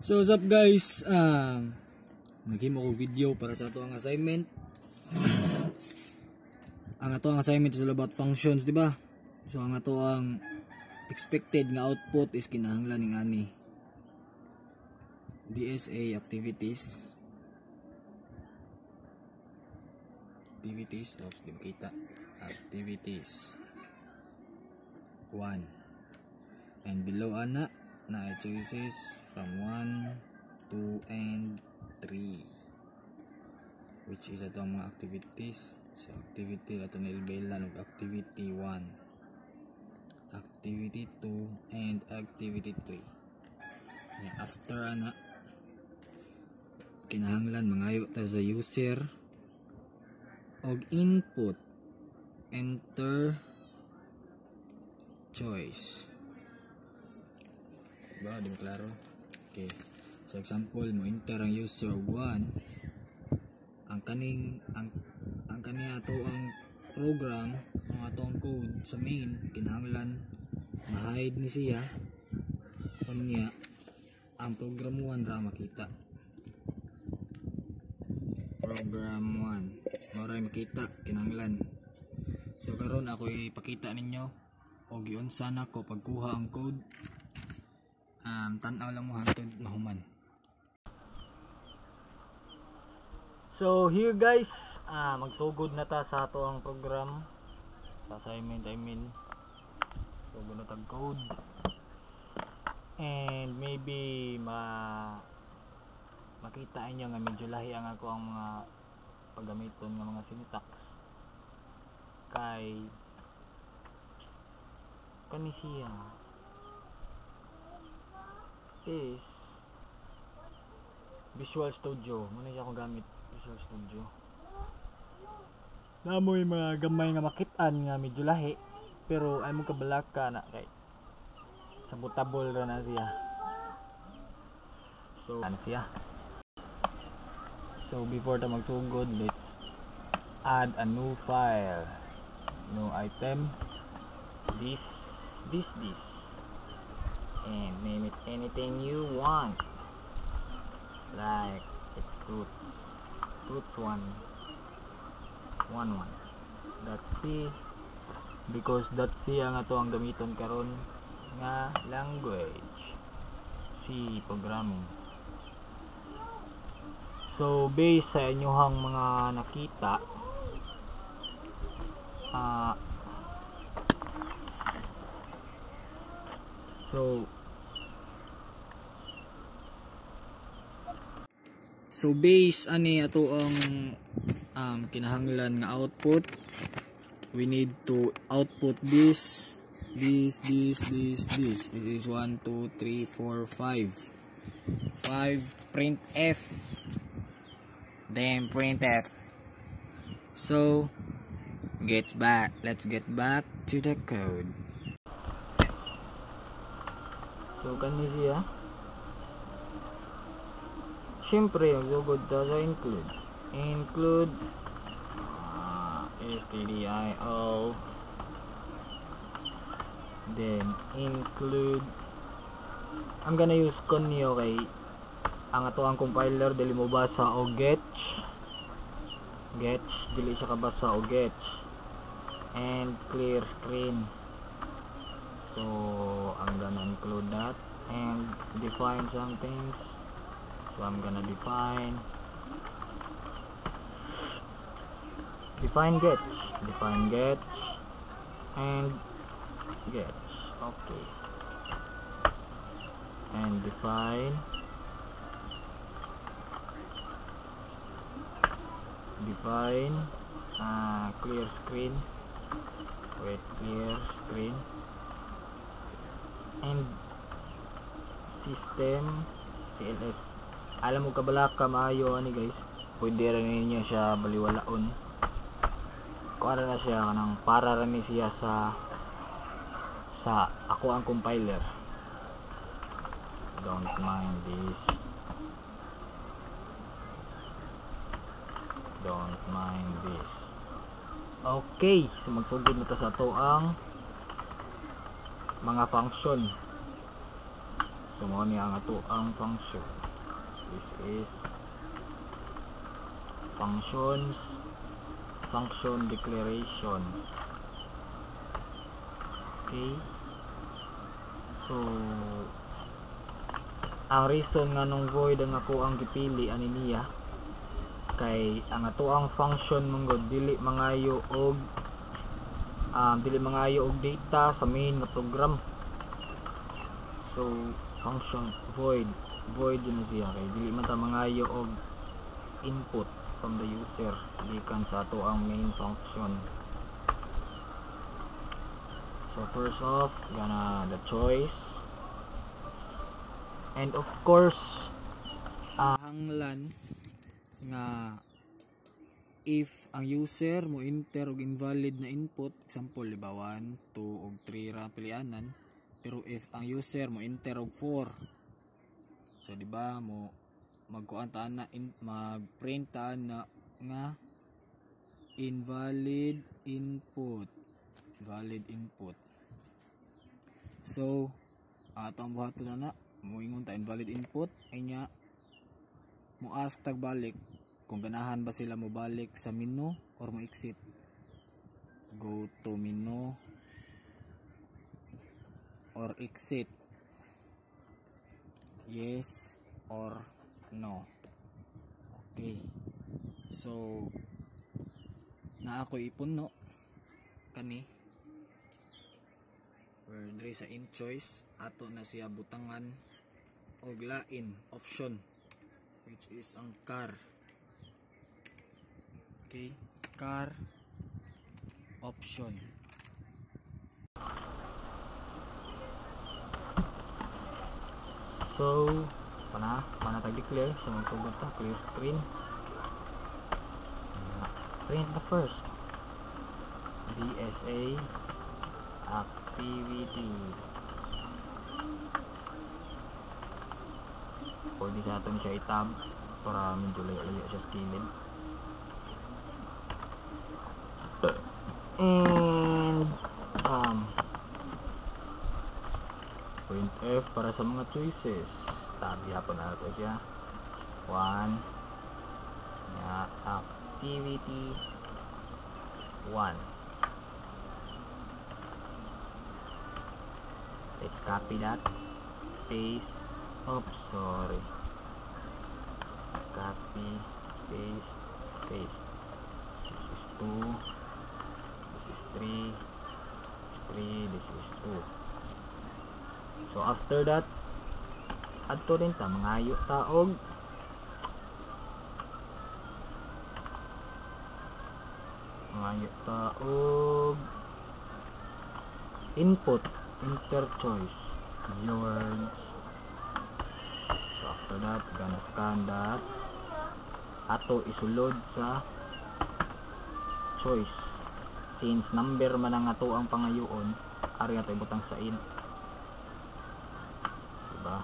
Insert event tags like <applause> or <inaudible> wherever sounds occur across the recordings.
So what's up guys? Um, naghimo ko video para sa ato ang assignment. <coughs> ang ato ang assignment is all about functions, di ba? So ang ato ang expected nga output is kinahanglan ning ani. DSA activities. Activities, oops, di makita. Activities. 1. And below ana na choices from 1, 2, and 3 which is ang mga activities. So activity ito nilbela ng activity 1 activity 2 and activity 3 yeah, after ana kinahanglan mangayo ta sa user. Og input enter choice. Ba di klaro? Okay. So example mo enter ang user og 1 ang kaning ang ang kaniya ato ang program ang ato ang code sa main kinahanglan ma-hide ni siya. Unya ang program 1 ra makita. Program 1 maray makita kinahanglan. So karon ako ipakita ninyo og giunsa na ko pagkuha ang code. Um, tanaw lang mo hantod mahuman so here guys ah magsugod na ta sa ato ang program. Sa assignment I mean. Sugod na tag code. And maybe ma makita inyo nga medyo lahi ang ako ang mga paggamiton nga mga syntax. Kay kani siya is Visual Studio. Muna siya ako gamit Visual Studio. Namoy mga gamay nga makitaan nga medyo lahi pero ay mo kabalaka na kay sabotable ra na siya. So ano siya? So before ta magsugod, let's add a new file. New item. This, this, this and name it anything you want. Like it's fruit. Fruits one. One one. That's C because that's C ang ato ang gamiton karon nga language. C programming so based sa inyohang mga nakita ah uh, So So base ani ato ang um, kinahanglan nga output. We need to output this this this this this. This is 1 2 3 4 5 5 print F. Then print F. So get back. Let's get back to the code So, kani siya. Siyempre, magsugod ta sa include. Include uh, stdio then include I'm gonna use conyo kay ang ato ang compiler dili mo basa o getch getch dili siya kabasa o getch and clear screen so I'm gonna include that. And define some things. So I'm gonna define. Define get define get and get okay. And define. Define. Uh, clear screen. Wait clear screen and system CLS alam mo kabalaka maayo ani guys. Pwede rin ninyo siya baliwalaon. Kuara na siya kanang para rin siya sa sa ako ang compiler. Don't mind this. Don't mind this. Okay so magsugod na ta sa to ang mga function. So mo ni ang ato ang function. This is functions function declaration. Okay? So ang reason nga nung void ang ako ang gipili ani niya? Kay ang ato ang function mong dili mangayo og um, dili mangayo og data sa main nga program. So function void. Void yun siya kay dili man ta mangayo og input from the user gikan sa ato ang main function. So first off gonna the choice. And of course hanglan nga if ang user mo enter og invalid na input example di ba 1 2 og 3 ra pilianan. Pero if ang user mo enter og 4 so di ba mo magkuan ta na in, magprint na nga invalid input. Valid input. So ato ang buhaton na na. Moingon ta invalid input ay nya mo ask tag balik kung ganahan ba sila mo balik sa menu or mo exit go to menu or exit. Yes or no. Okay. So na ako ipon no? Kani. Where sa in choice ato na siya butangan og lain option which is ang car okay car option So, pana, pana tag declare sa mga tugot ta, clear screen. Uh, print the first. DSA activity. Pwede sa atin siya itab para medyo layo-layo siya sa. And um Print F para sa mga choices. Tabi hapon na ito siya. 1 nga activity 1 Let's copy that. Paste. Oops, sorry. Copy. Paste. Paste. This is 2. This is 3. This is 3. This is 2. So after that, adto rin ta mangayo ta og mangayo ta og input enter choice keywords so after that gonna scan that ato isulod sa choice since number man ang ato ang pangayoon ari ato ibutang sa int diba?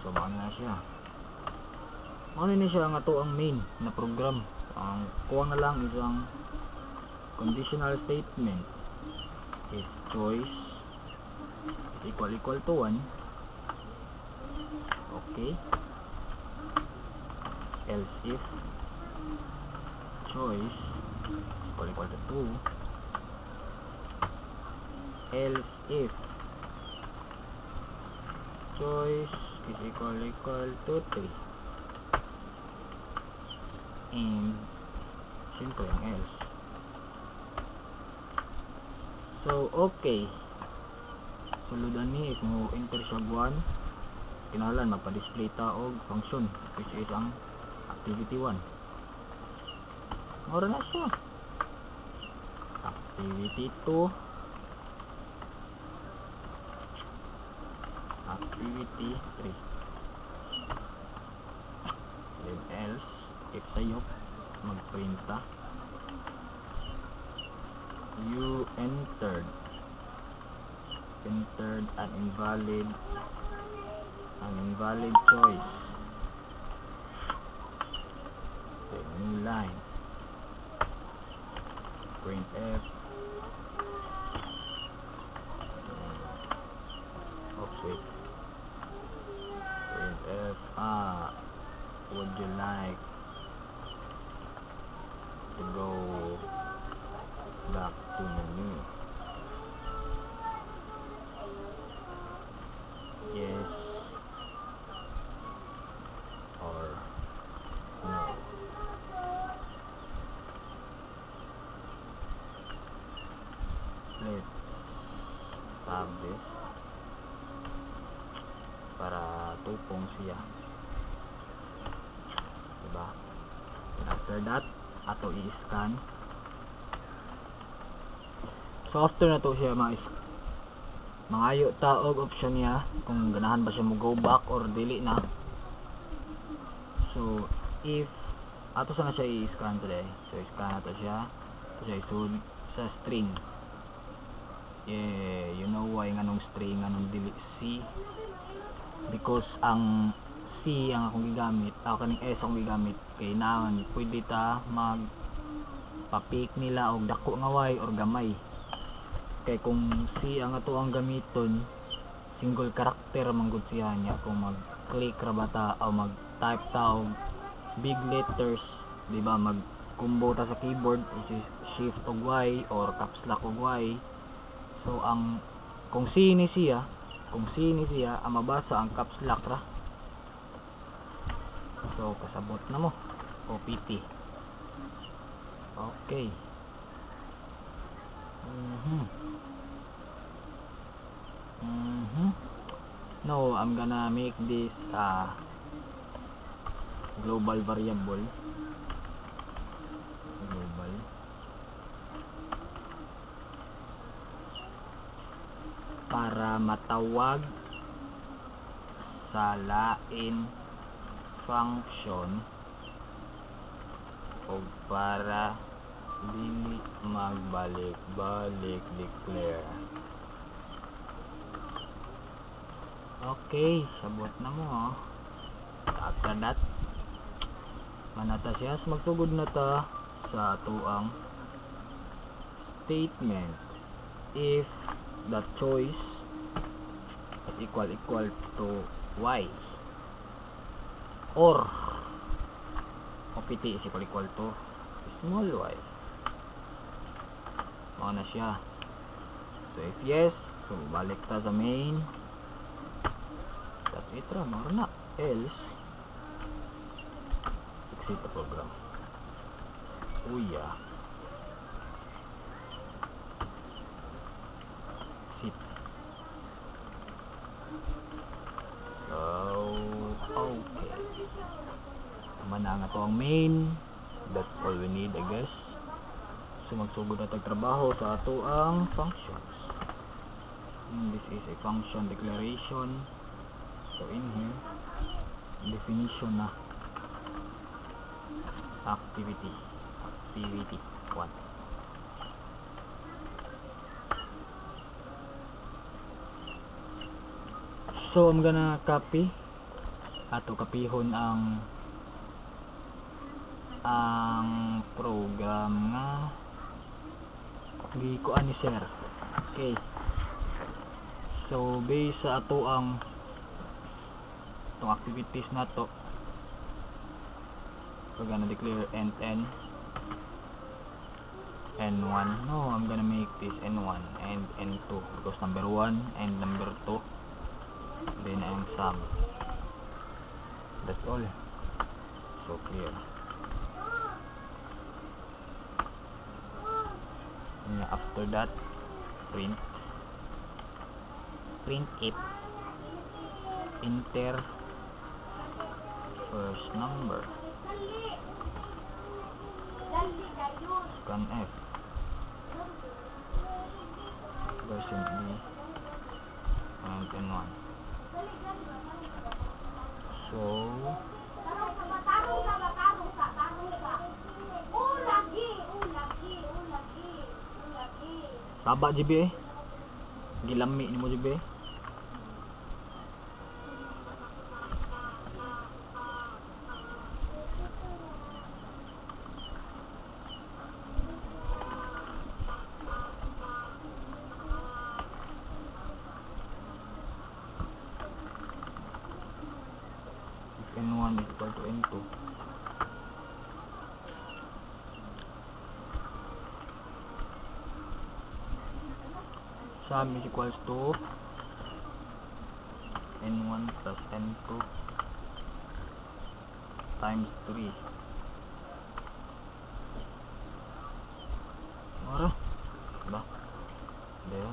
So maano na siya? Maano na siya ang ato ang main na program? Ang kuha na lang isang conditional statement. Is choice equal equal to 1 okay. Else if choice equal equal to 2 else if choice is equal equal to 3 and simple ang else. So okay. Suludan ni if mo enter siya 1 kinalan magpa-display ta og function. Which is ang activity 1 mora na siya activity 2 activity 3 then else if sa'yo magprint ka you entered. Entered an invalid an invalid choice. Then new line green pants. Uh, ah, would you like to go back to ato i-scan. So after na to siya mga mangayo ta og option niya kung ganahan ba siya mo go back or dili na. So if ato sa na siya i-scan today. So i-scan na to siya. So siya isud sa string. Yeah, you know why nganong string nganong dili C because ang C ang akong gigamit, ako kaning S akong gigamit kay naman pwede ta mag papik nila og dako nga Y or gamay. Kay kung C ang ato ang gamiton, single character man gud siya niya kung mag click ra ba ta o mag type ta og big letters, di ba mag combo ta sa keyboard which is shift og Y or caps lock og Y. So ang kung C ni siya, kung C ni siya, ang mabasa ang caps lock ra. So kasabot na mo. OPT. Okay. Mhm. Mhm. No, I'm gonna make this uh, global variable. Global. Para matawag sa lain function o para dili magbalik-balik declare. Okay, sabot na mo oh. After that, manata siya magtugod na ta sa tuang statement if the choice is equal equal to y or OPT is equal to. Small y mao na siya. So if yes so balik ta sa main. That's it ra mao na else exit the program. Uya exit so okay man na nga to ang main. That's all we need I guess. So magsugod na tag trabaho sa ato ang functions. And this is a function declaration. So in here definition na. Activity. Activity. 1 so I'm gonna copy. Ato kapihon ang ang program nga gi ko ani sir. Okay. So based sa ato ang itong activities na to we're gonna declare end n n1 no I'm gonna make this n1 and n2 because number 1 and number 2 then ang sum. That's all. So clear and after that print. Print if enter first number. Scan F. Version B. And N1 so Sabak je be. Gilamik ni mo je be. Equals to n1 plus n2 times 3 Mara ba then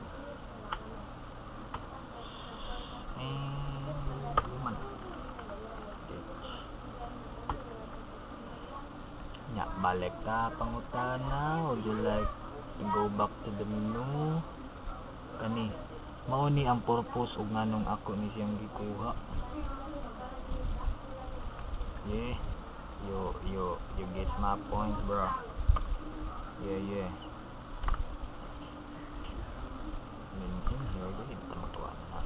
this is sum and human Nya, balik ka pangutana. Would you like to go back to the menu? Kani mao ni ang purpose ug nganong ako ni siyang gikuha. Yeah. You you you get my point bro. Yeah yeah in here dili ta matuwa na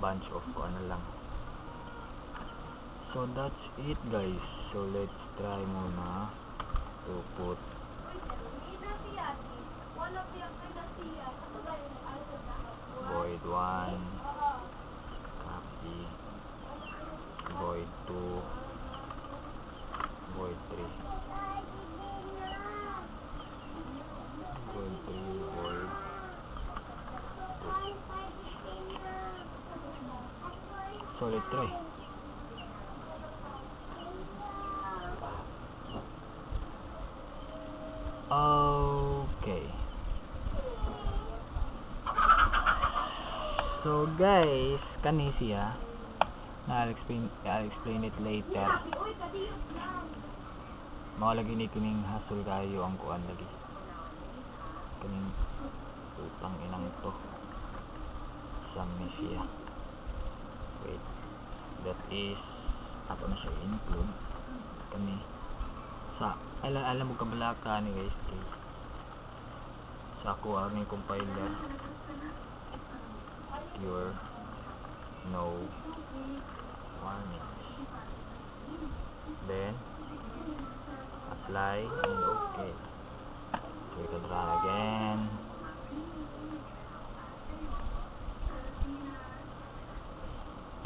bunch of ano lang. So that's it guys. So let's try muna to put void 1 copy. Void 2 void 3 void 3 void 2 solid 3 okay So guys, kani siya. Na I'll explain I'll explain it later. Mao lagi ni kining hasol kayo ang kuan lagi. Kining utang inang to. Sami siya. Wait. That is ato na siya include. Kani sa alam alam mo kabalaka ni guys kay sa ako ang compiler. Your no warnings. Then apply and okay. We can run again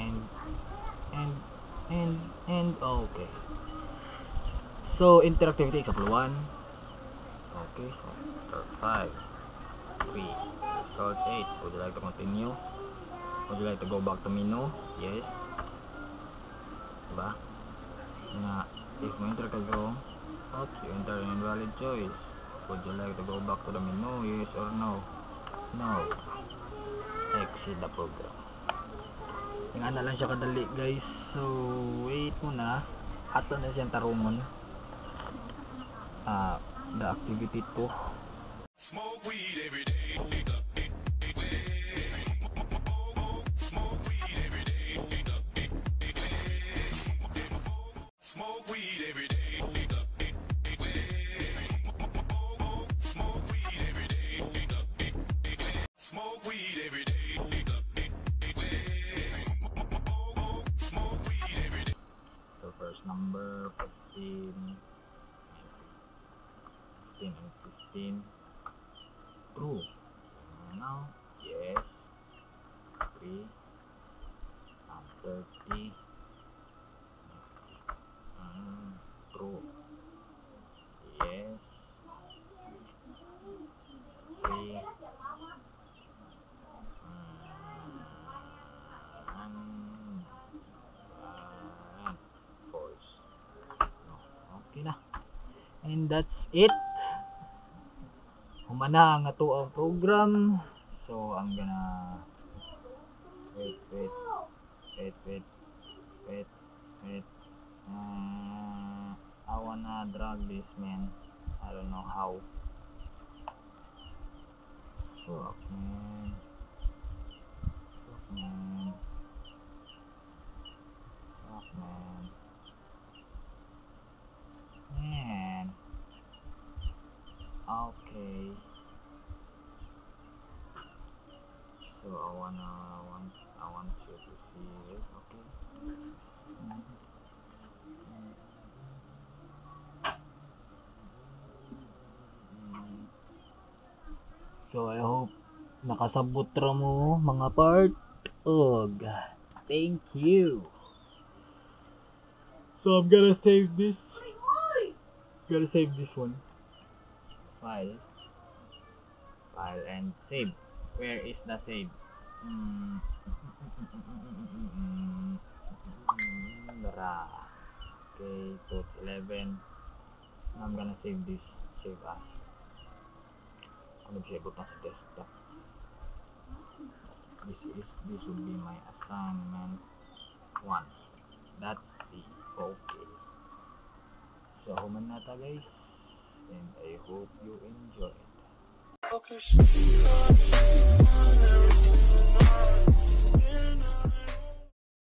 and and and and okay. So interactivity example 1 okay so start 5 3 result 8 would you like to continue? Would you like to go back to menu yes. Diba? Na if mo enter ka wrong oops you enter an invalid choice. Would you like to go back to the menu yes or no? No. Exit the program. Yung ana lang siya kadali guys so wait muna ato na siyang tarungon ah the activity 2 Smoke weed every day. Smoke weed every day. Smoke weed every day. First number 15 15 and 15 True Now Yes. 3 and 30 Mm, True that's it. Humana ang ato ang program. So I'm gonna wait wait wait wait wait wait. Uh, I wanna drag this man. I don't know how. Fuck man fuck man fuck man man Okay. So I wanna want I want you to see it. Okay. So I hope nakasabot ra mo mga part. Og thank you. So I'm gonna save this. Gonna save this one. File. File and save. Where is the save? Dara. Okay, so it's 11. Now I'm gonna save this. Save as. Desktop. This is this will be my assignment one. That's the okay. So, human na ta guys. And I hope you enjoy it. Focus.